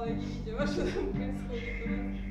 танцевала, видите, что там происходит у нас.